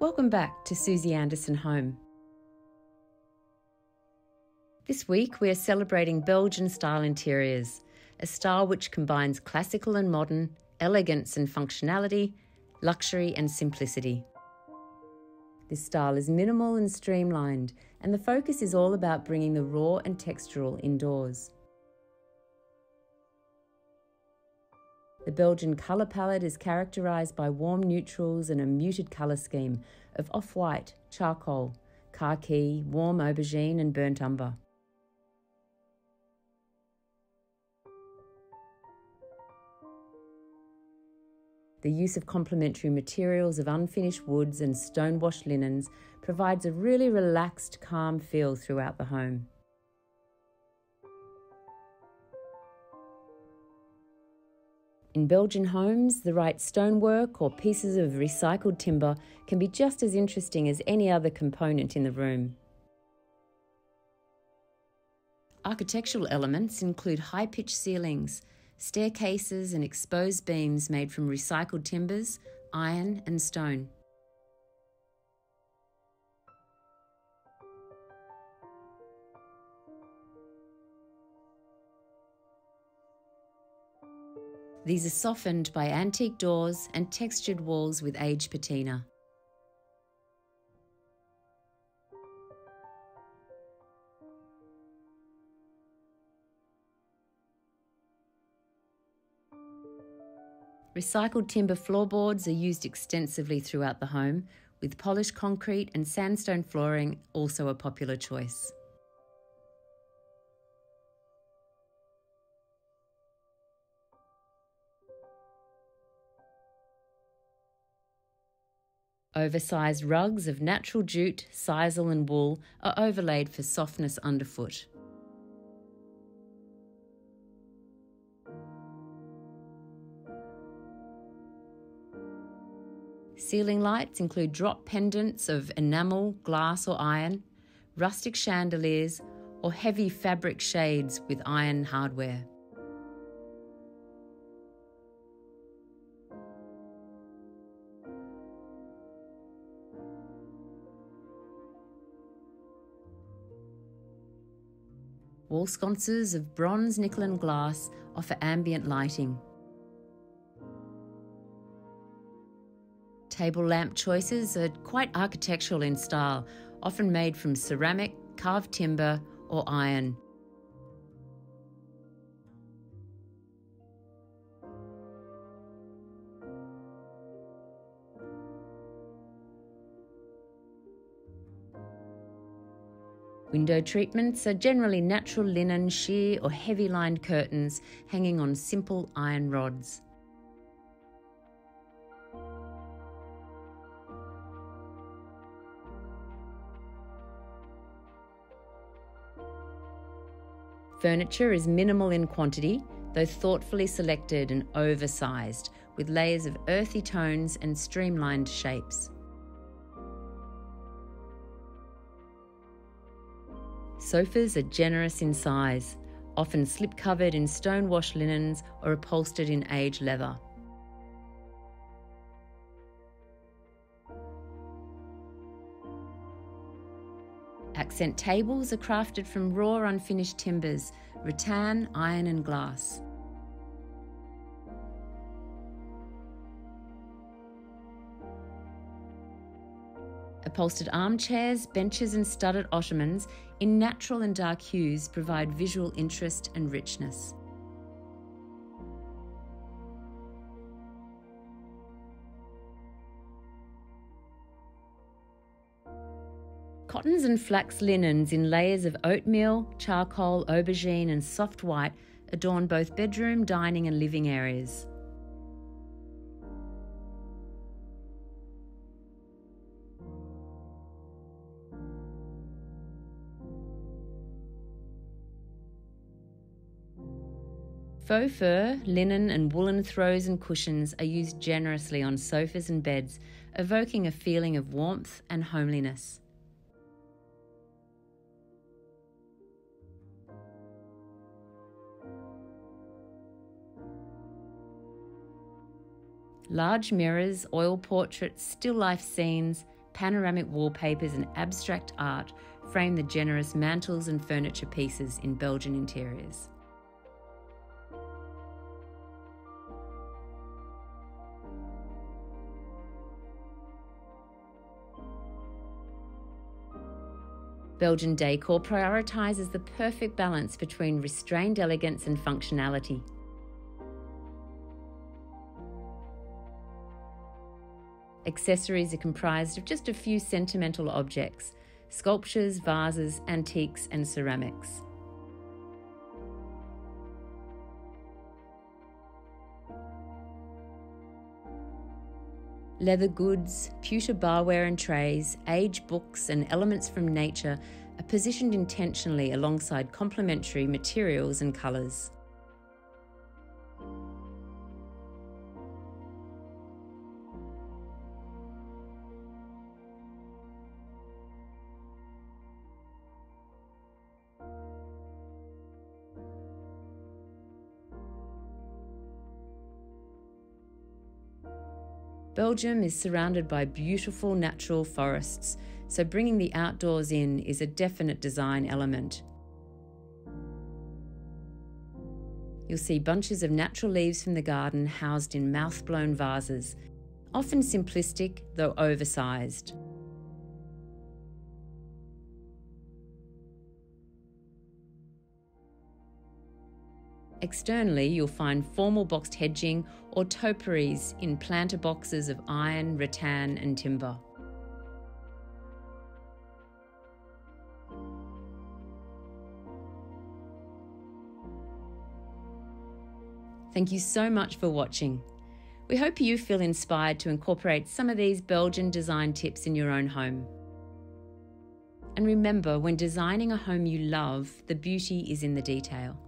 Welcome back to Suzie Anderson Home. This week we are celebrating Belgian style interiors, a style which combines classical and modern, elegance and functionality, luxury and simplicity. This style is minimal and streamlined, and the focus is all about bringing the raw and textural indoors. The Belgian colour palette is characterised by warm neutrals and a muted colour scheme of off white, charcoal, khaki, warm aubergine, and burnt umber. The use of complementary materials of unfinished woods and stone washed linens provides a really relaxed, calm feel throughout the home. In Belgian homes, the right stonework or pieces of recycled timber can be just as interesting as any other component in the room. Architectural elements include high pitched ceilings, staircases, and exposed beams made from recycled timbers, iron, and stone. These are softened by antique doors and textured walls with aged patina. Recycled timber floorboards are used extensively throughout the home, with polished concrete and sandstone flooring also a popular choice. Oversized rugs of natural jute, sisal, and wool are overlaid for softness underfoot. Ceiling lights include drop pendants of enamel, glass, or iron, rustic chandeliers, or heavy fabric shades with iron hardware. Wall sconces of bronze, nickel, and glass offer ambient lighting. Table lamp choices are quite architectural in style, often made from ceramic, carved timber, or iron. Window treatments are generally natural linen, sheer, or heavy lined curtains hanging on simple iron rods. Furniture is minimal in quantity, though thoughtfully selected and oversized, with layers of earthy tones and streamlined shapes. Sofas are generous in size, often slip covered in stone wash linens or upholstered in aged leather. Accent tables are crafted from raw unfinished timbers, rattan, iron, and glass. Upholstered armchairs, benches, and studded ottomans in natural and dark hues provide visual interest and richness. Cottons and flax linens in layers of oatmeal, charcoal, aubergine, and soft white adorn both bedroom, dining, and living areas. Faux fur, linen, and woolen throws and cushions are used generously on sofas and beds, evoking a feeling of warmth and homeliness. Large mirrors, oil portraits, still life scenes, panoramic wallpapers, and abstract art frame the generous mantels and furniture pieces in Belgian interiors. Belgian decor prioritises the perfect balance between restrained elegance and functionality. Accessories are comprised of just a few sentimental objects sculptures, vases, antiques, and ceramics. Leather goods, pewter barware and trays, aged books, and elements from nature are positioned intentionally alongside complementary materials and colours. Belgium is surrounded by beautiful natural forests, so bringing the outdoors in is a definite design element. You'll see bunches of natural leaves from the garden housed in mouth blown vases, often simplistic though oversized. Externally, you'll find formal boxed hedging or topiaries in planter boxes of iron, rattan, and timber. Thank you so much for watching. We hope you feel inspired to incorporate some of these Belgian design tips in your own home. And remember, when designing a home you love, the beauty is in the detail.